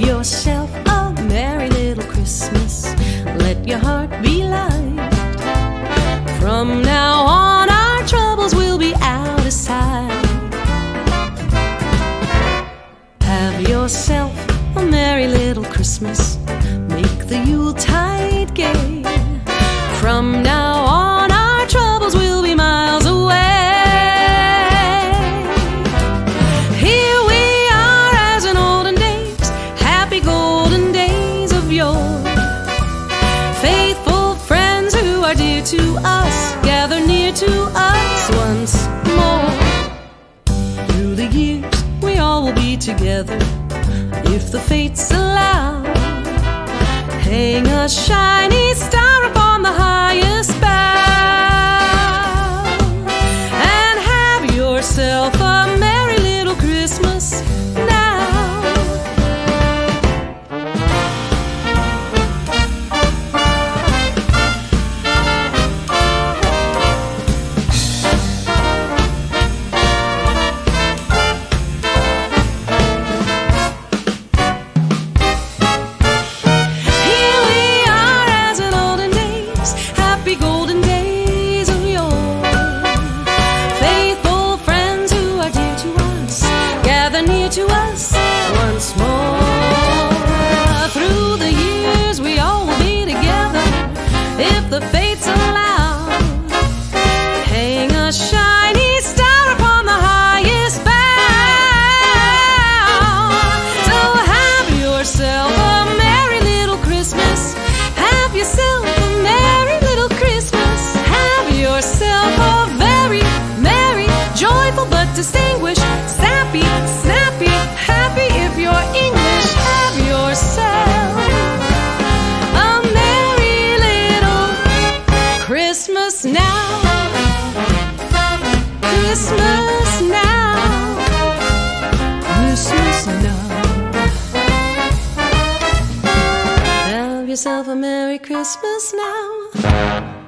yourself a merry little Christmas. Let your heart be light. From now on, our troubles will be out of sight. Have yourself a merry little Christmas. Make the Yuletide gay. From now to us, gather near to us once more. Through the years, we all will be together if the fates allow. Hang a shiny star Now. Christmas now. Christmas now. Have yourself a Merry Christmas now.